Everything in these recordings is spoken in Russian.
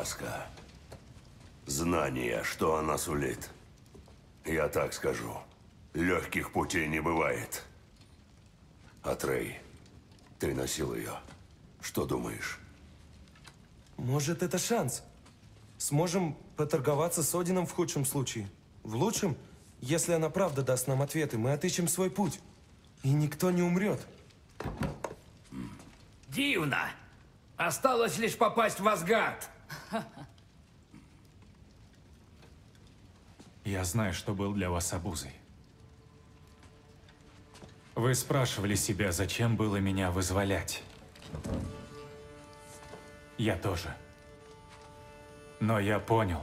маска. Знание, что она сулит. Я так скажу. Легких путей не бывает. Атрей, ты носил ее. Что думаешь? Может, это шанс? Сможем поторговаться с Одином в худшем случае. В лучшем, если она правда даст нам ответы, мы отыщем свой путь. И никто не умрет. Дивно. Осталось лишь попасть в Асгард. Я знаю, что был для вас обузой. Вы спрашивали себя, зачем было меня вызволять. Я тоже. Но я понял.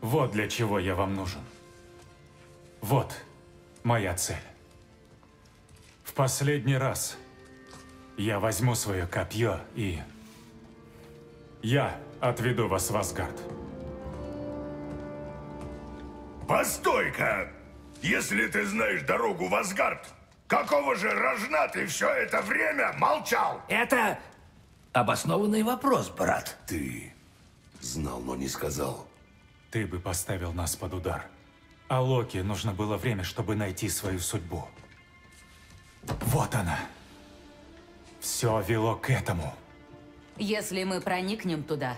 Вот для чего я вам нужен. Вот моя цель. В последний раз я возьму свое копье и... Я отведу вас в Асгард. Постой-ка! Если ты знаешь дорогу в Асгард, какого же рожна ты все это время молчал? Это обоснованный вопрос, брат. Ты знал, но не сказал. Ты бы поставил нас под удар. А Локи нужно было время, чтобы найти свою судьбу. Вот она. Все вело к этому. Если мы проникнем туда,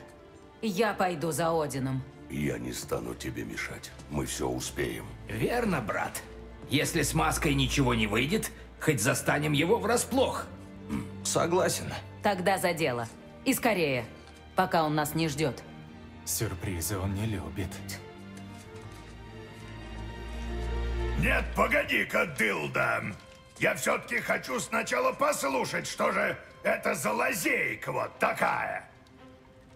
я пойду за Одином. Я не стану тебе мешать. Мы все успеем. Верно, брат. Если с маской ничего не выйдет, хоть застанем его врасплох. Согласен. Тогда за дело. И скорее, пока он нас не ждет. Сюрпризы он не любит. Нет, погоди-ка, Дылда. Я все-таки хочу сначала послушать, что же это за лазейка вот такая.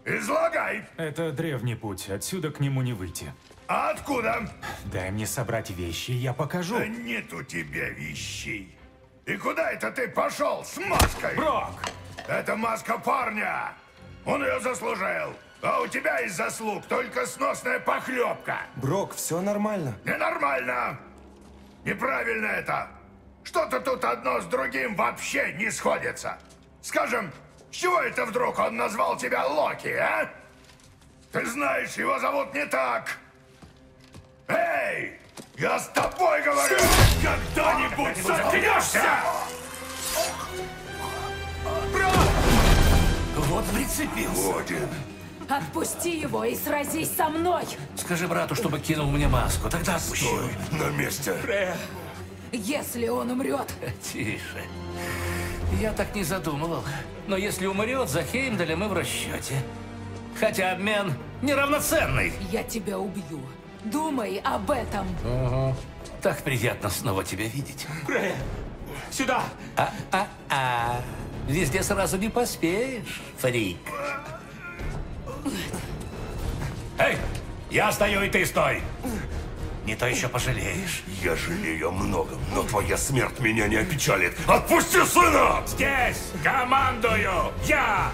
Излагай. Это древний путь, отсюда к нему не выйти. А откуда? Дай мне собрать вещи, я покажу. Да нет у тебя вещей. И куда это ты пошел с маской? Брок! Это маска парня. Он ее заслужил. А у тебя из заслуг только сносная похлебка. Брок, все нормально. Ненормально. Неправильно это. Что-то тут одно с другим вообще не сходится. Скажем, с чего это вдруг он назвал тебя Локи, а? Ты знаешь, его зовут не так. Эй, я с тобой говорю! Когда-нибудь заткнешься! Вот прицепился. Один. Отпусти его и сразись со мной! Скажи брату, чтобы кинул мне маску, тогда отпущу. Стой на месте. Если он умрет, Тише. Я так не задумывал. Но если умрет, за Хеймдаля мы в расчете. Хотя обмен неравноценный. я тебя убью. Думай об этом. Так приятно снова тебя видеть. Сюда! А-а-а. Везде сразу не поспеешь, фрик. Эй, я стою и ты стой. Не то еще пожалеешь. Я жалею о многом, но твоя смерть меня не опечалит. Отпусти сына! Здесь командую я!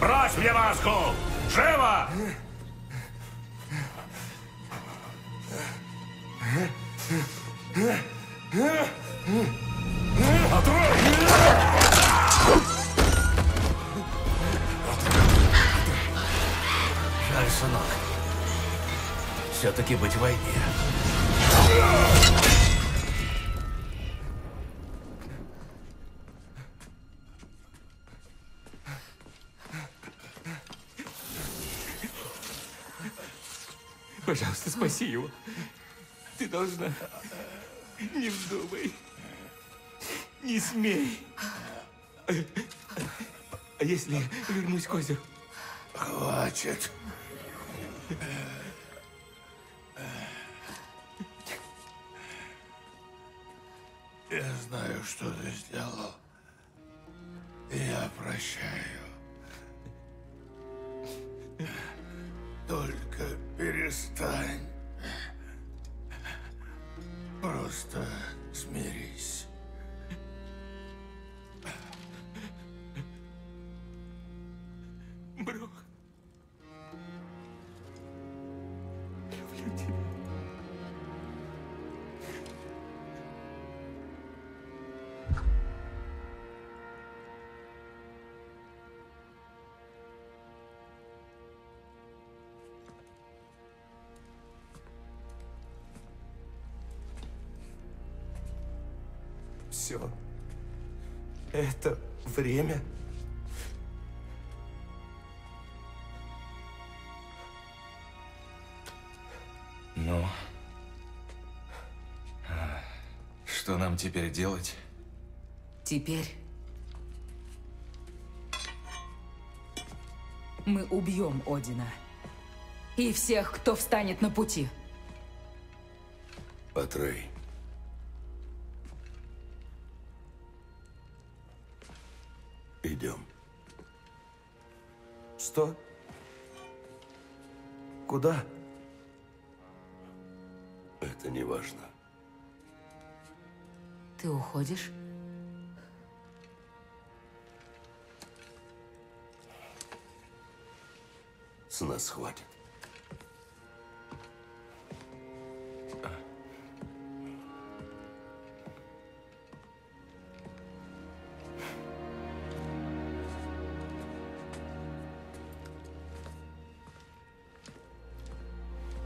Брось мне маску! Живо! Жаль, сынок. Все-таки быть в войне. Пожалуйста, спаси его. Ты должна. Не вздумай. Не смей. А если вернусь к озеру? Хватит. Я знаю, что ты сделал. Я прощаю. Только перестань. Просто смирись. Все. Это время? Ну, а, что нам теперь делать? Теперь мы убьем Одина. И всех, кто встанет на пути. Атрей. Ты уходишь? С нас хватит.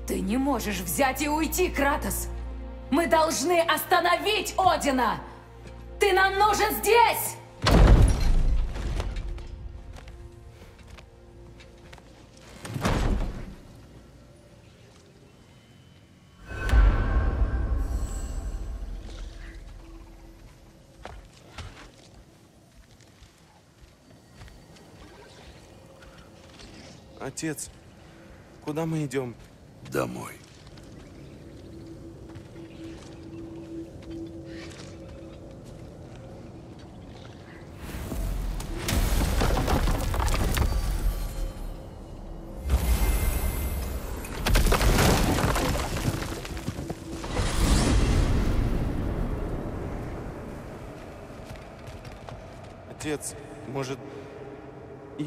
Ты не можешь взять и уйти, Кратос! Мы должны остановить Одина! Ты нам нужен здесь! Отец, куда мы идем? Домой.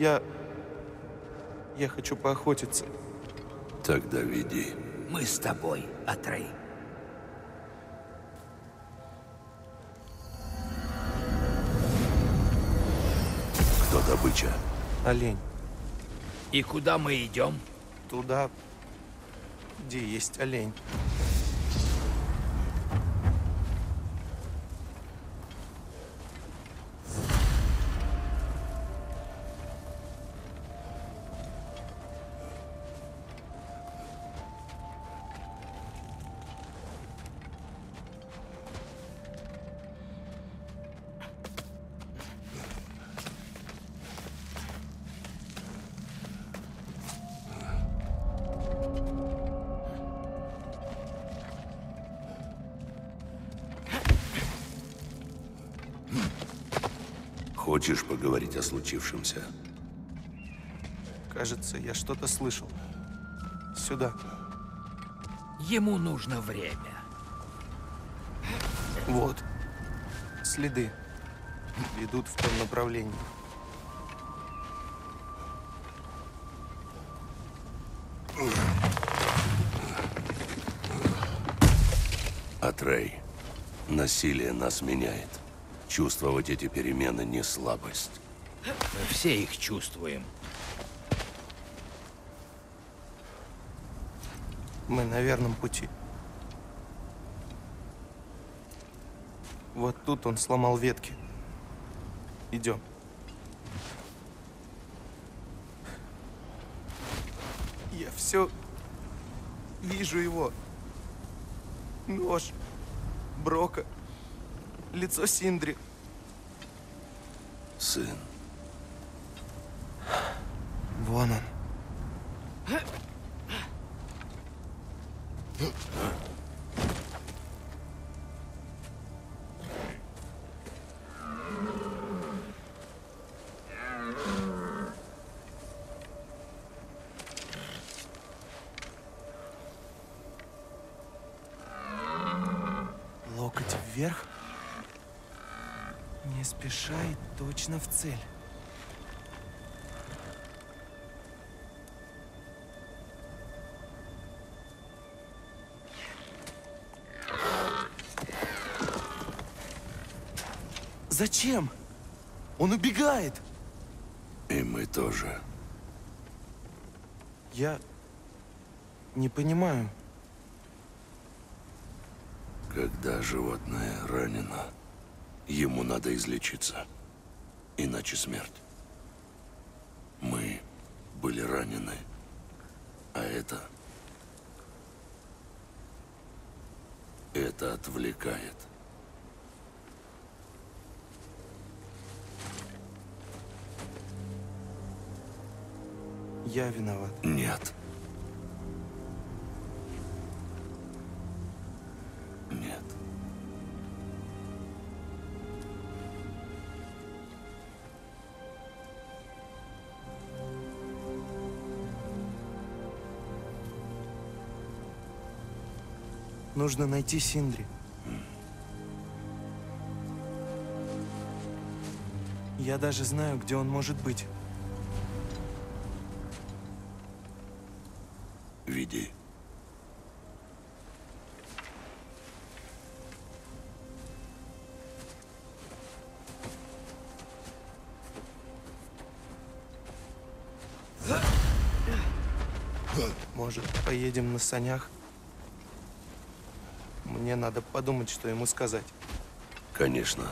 Я... Я хочу поохотиться. Тогда веди. Мы с тобой, Атрей. Кто добыча? Олень. И куда мы идем? Туда, где есть олень. О случившемся? Кажется, я что-то слышал. Сюда. Ему нужно время. Вот. Следы. Ведут в том направлении. Атрей, насилие нас меняет. Чувствовать эти перемены не слабость. Мы все их чувствуем. Мы на верном пути. Вот тут он сломал ветки. Идем. Я все вижу его. Нож, Брока, лицо Синдри. Сын, Вон он. Локоть вверх. Не спеша и точно в цель. Зачем? Он убегает. и мы тоже. Я не понимаю. Когда животное ранено, Ему надо излечиться. Иначе смерть. Мы были ранены. А это... Это отвлекает. Я виноват. Нет. Нет. Нужно найти Синдри. Я даже знаю, где он может быть. Поедем на санях? Мне надо подумать, что ему сказать. Конечно.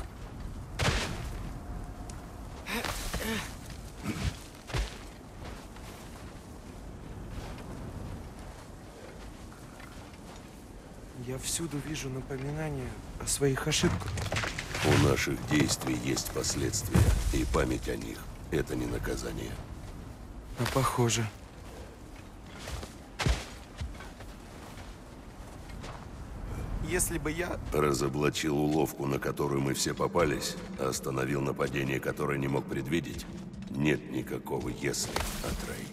Я всюду вижу напоминания о своих ошибках. У наших действий есть последствия, и память о них – это не наказание. А похоже. Если бы я... Разоблачил уловку, на которую мы все попались, остановил нападение, которое не мог предвидеть. Нет никакого «если», Атрей.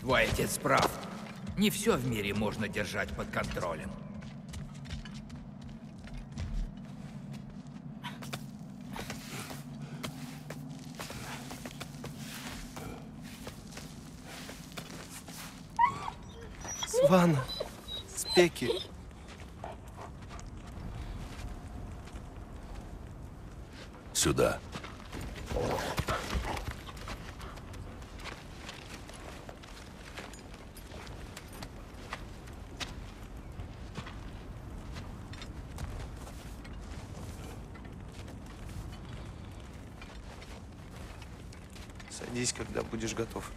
Твой отец прав. Не все в мире можно держать под контролем. Свана, Спеки, Сюда. садись, когда будешь готов.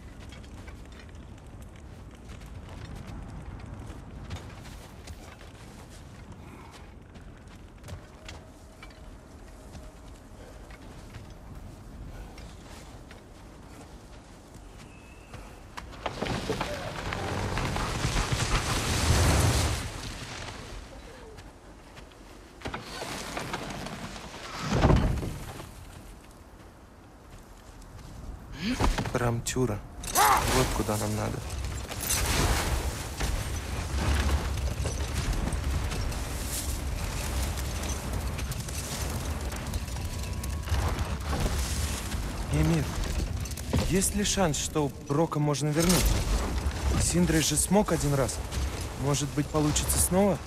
Храм Тюра. Вот куда нам надо. Эмир, есть ли шанс, что Брока можно вернуть? Синдри же смог один раз. Может быть, получится снова?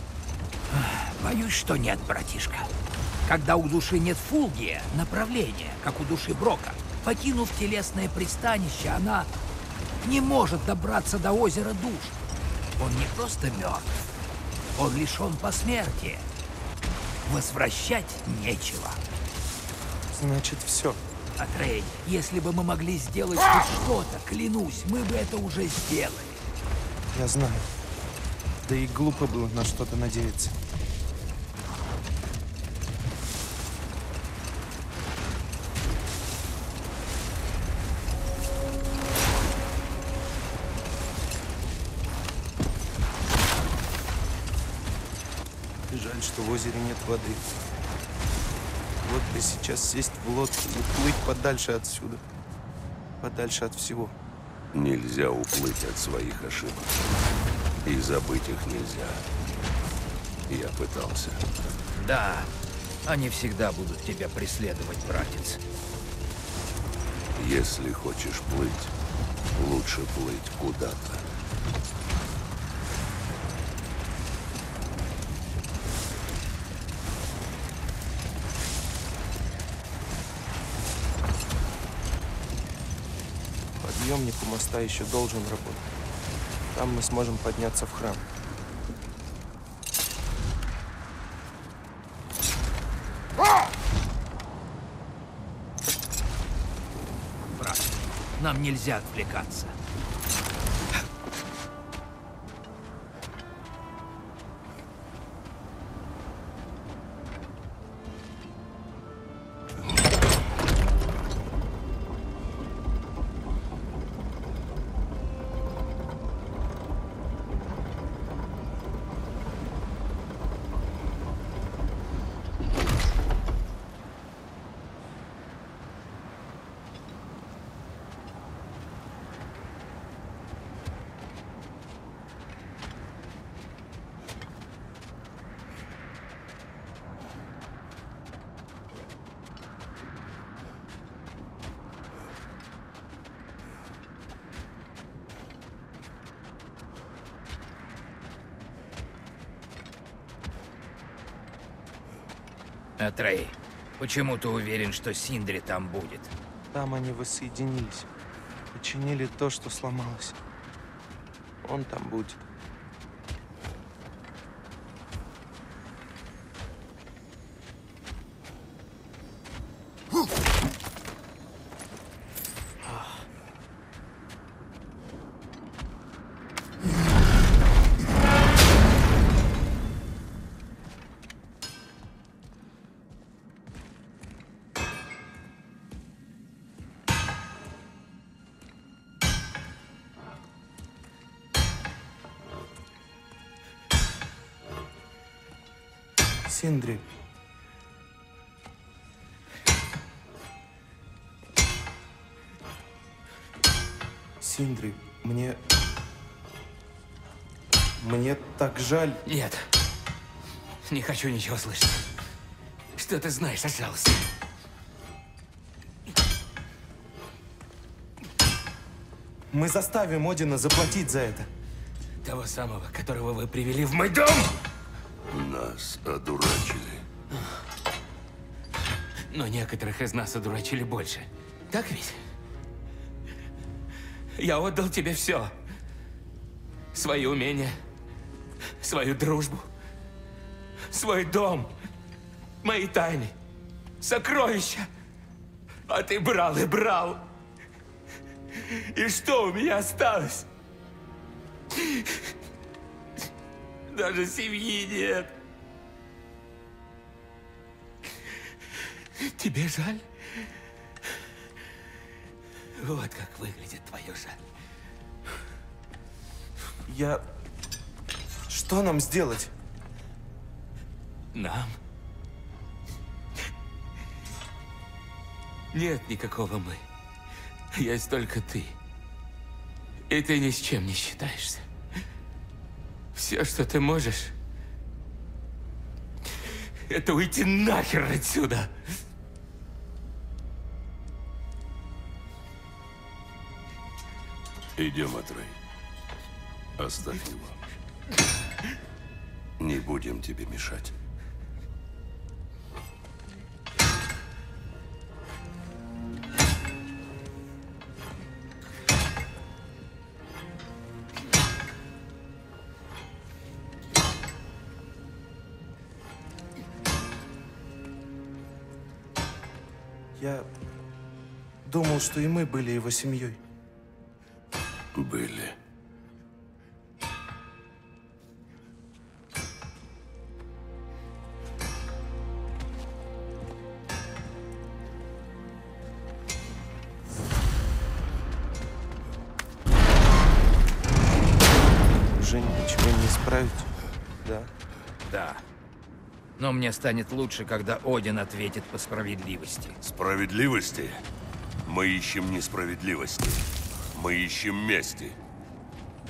Боюсь, что нет, братишка. Когда у души нет фулгия, направления, как у души Брока, покинув телесное пристанище, она не может добраться до озера душ. Он не просто мертв, он лишен посмертия. Возвращать нечего. Значит, все. Атрей, если бы мы могли сделать хоть что-то, клянусь, мы бы это уже сделали. Я знаю. Да и глупо было на что-то надеяться. Жаль, что в озере нет воды. Вот бы сейчас сесть в лодку и плыть подальше отсюда. Подальше от всего. Нельзя уплыть от своих ошибок. И забыть их нельзя. Я пытался. Да, они всегда будут тебя преследовать, братец. Если хочешь плыть, лучше плыть куда-то. подъемник у моста еще должен работать. Там мы сможем подняться в храм. Брат, нам нельзя отвлекаться. Атрей, почему ты уверен, что Синдри там будет? Там они воссоединились. Починили то, что сломалось. Он там будет. Синдри. Синдри, мне... Мне так жаль. Нет. Не хочу ничего слышать. Что ты знаешь о жалости? Мы заставим Одина заплатить за это. Того самого, которого вы привели в мой дом? Нас одурачили. Но некоторых из нас одурачили больше. Так ведь? Я отдал тебе все. Свои умения, свою дружбу, свой дом, мои тайны, сокровища. А ты брал и брал. И что у меня осталось? Даже семьи нет. Тебе жаль? Вот как выглядит твое жаль. Я... Что нам сделать? Нам? Нет никакого мы. Есть только ты. И ты ни с чем не считаешься. Все, что ты можешь, это уйти нахер отсюда. Идем, Атрей. Оставь его. Не будем тебе мешать. Я думал, что и мы были его семьей. Были. Уже ничего не исправить. Да. Да. Но мне станет лучше, когда Один ответит по справедливости. Справедливости? Мы ищем несправедливости. Мы ищем мести.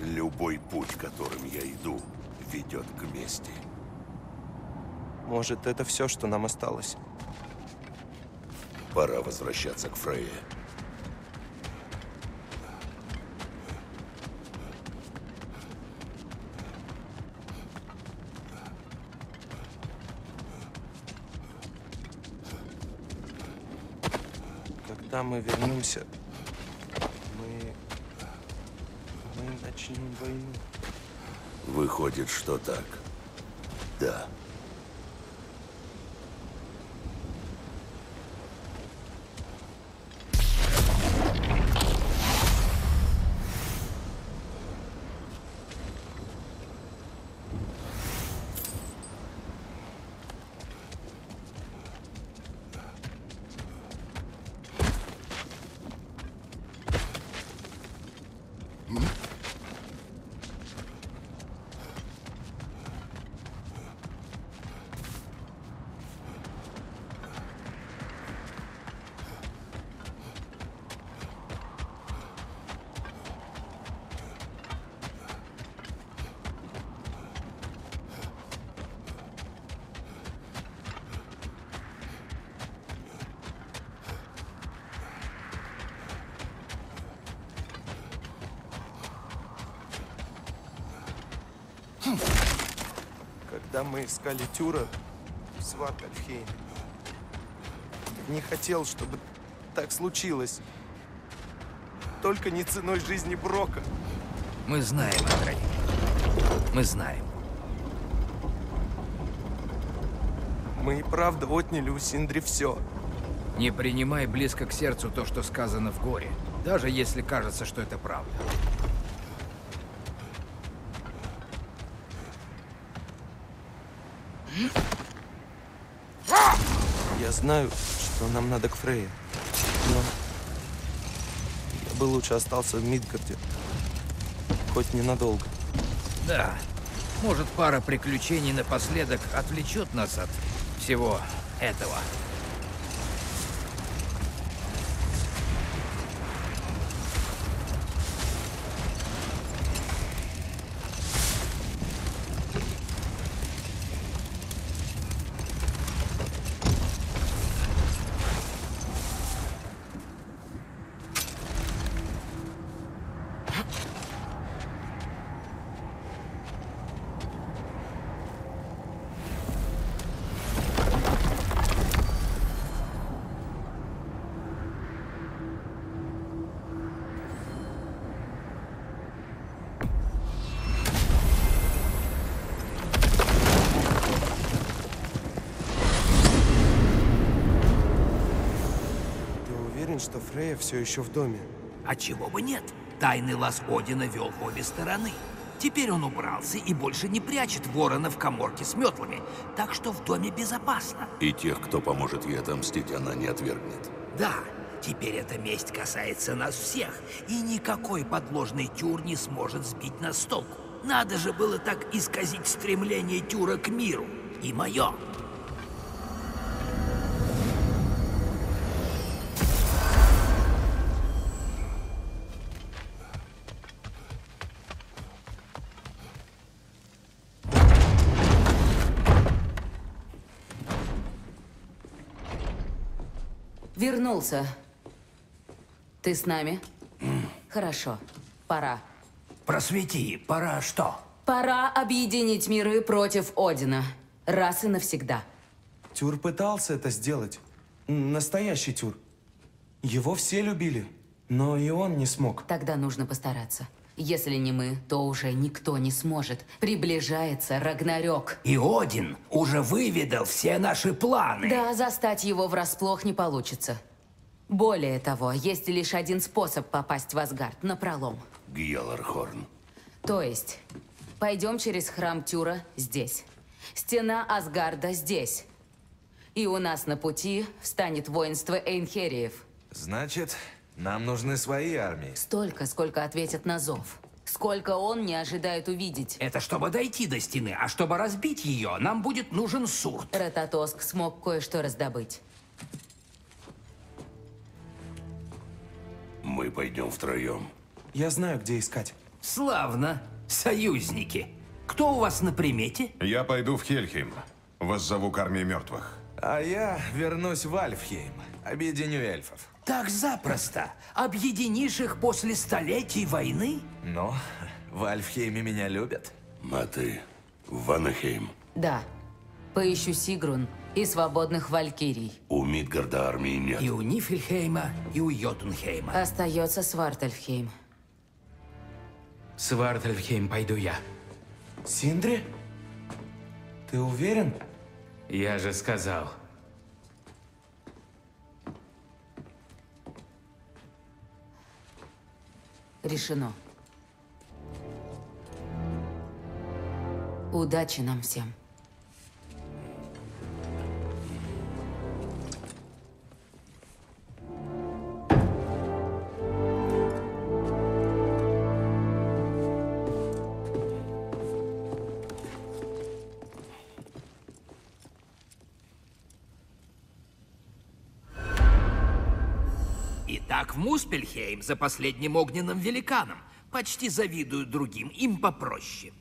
Любой путь, которым я иду, ведет к мести. Может, это все, что нам осталось. Пора возвращаться к Фрейе. Когда мы вернемся, Начнем войну. Выходит, что так. Да. Когда мы искали Тюра в Сваркальфхейме. Не хотел, чтобы так случилось. Только не ценой жизни Брока. Мы знаем, Андрей. Мы знаем. Мы и правда отняли у Синдри все. Не принимай близко к сердцу то, что сказано в горе. Даже если кажется, что это правда. Знаю, что нам надо к Фрейе. Но я бы лучше остался в Мидгарде. Хоть ненадолго. Да. Может, пара приключений напоследок отвлечет нас от всего этого. Что Фрейя все еще в доме? А чего бы нет? Тайный лаз Одина вел в обе стороны. Теперь он убрался и больше не прячет ворона в коморке с метлами. Так что в доме безопасно. И тех, кто поможет ей отомстить, она не отвергнет. Да, теперь эта месть касается нас всех. И никакой подложный тюр не сможет сбить нас с толку. Надо же было так исказить стремление тюра к миру. И мое. Вернулся. Ты с нами? Хорошо. Пора. Просвети, пора что? Пора объединить миры против Одина. Раз и навсегда. Тюр пытался это сделать. Настоящий Тюр. Его все любили, но и он не смог. Тогда нужно постараться. Если не мы, то уже никто не сможет. Приближается Рагнарёк. И Один уже выведал все наши планы. Да, застать его врасплох не получится. Более того, есть лишь один способ попасть в Асгард – на пролом. Гьялархорн. То есть, пойдем через храм Тюра здесь. Стена Асгарда здесь. И у нас на пути встанет воинство Эйнхериев. Значит, нам нужны свои армии. Столько, сколько ответят на зов. Сколько он не ожидает увидеть. Это чтобы дойти до стены, а чтобы разбить ее, нам будет нужен Сурт. Рататоск смог кое-что раздобыть. Мы пойдем втроем. Я знаю, где искать. Славно. Союзники. Кто у вас на примете? Я пойду в Хельхейм. Воззову к армии мертвых. А я вернусь в Альфхейм. Объединю эльфов. Так запросто. Объединишь их после столетий войны? Но в Альфхейме меня любят. А ты в Ванахейм. Да. Поищу Сигрун и свободных валькирий. У Мидгарда армии нет. И у Нифельхейма, и у Йотунхейма. Остается Свартальфхейм. Свартельфхейм пойду я. Синдри? Ты уверен? Я же сказал. Решено. Удачи нам всем. Муспельхейм за последним огненным великаном. Почти завидую другим, им попроще.